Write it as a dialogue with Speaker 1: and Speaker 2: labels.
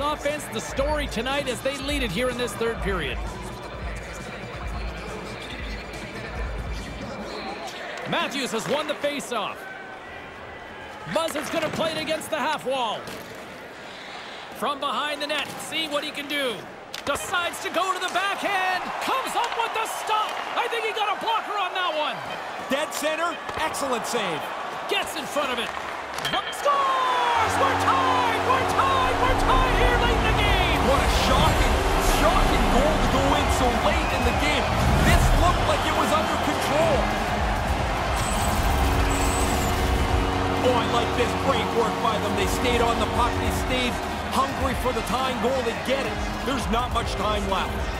Speaker 1: Offense, the story tonight as they lead it here in this third period. Matthews has won the faceoff. Buzzard's going to play it against the half wall. From behind the net, see what he can do. Decides to go to the backhand. Comes up with the stop. I think he got a blocker on that one.
Speaker 2: Dead center, excellent save.
Speaker 1: Gets in front of it.
Speaker 2: So late in the game. This looked like it was under control. Oh, I like this. Great work by them. They stayed on the puck. They stayed hungry for the tying goal. They get it. There's not much time left.